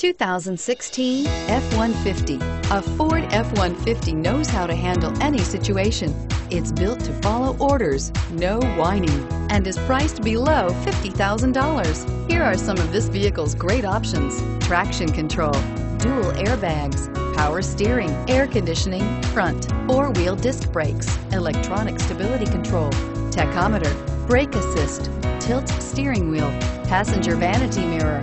2016 F-150. A Ford F-150 knows how to handle any situation. It's built to follow orders, no whining, and is priced below $50,000. Here are some of this vehicle's great options. Traction control, dual airbags, power steering, air conditioning, front, four-wheel disc brakes, electronic stability control, tachometer, brake assist, tilt steering wheel, passenger vanity mirror.